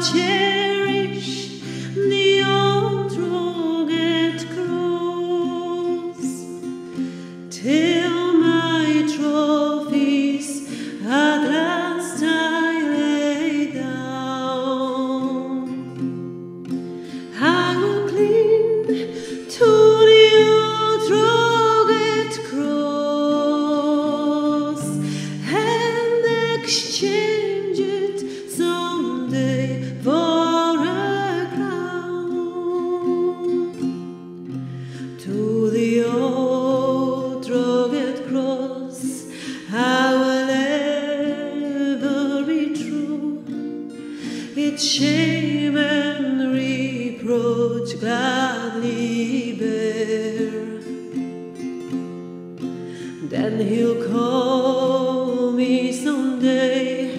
tienne. its shame and reproach gladly bear. Then he'll call me someday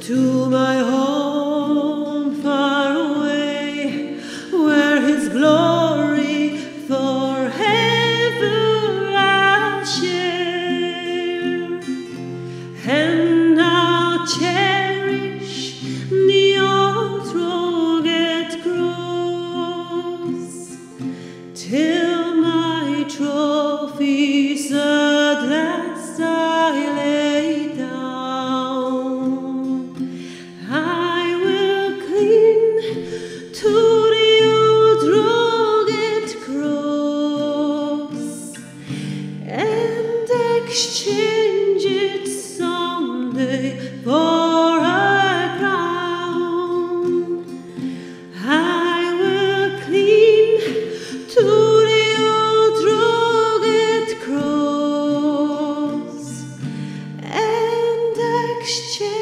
to my home far away, where his glory forever I'll share. And I'll share. ще.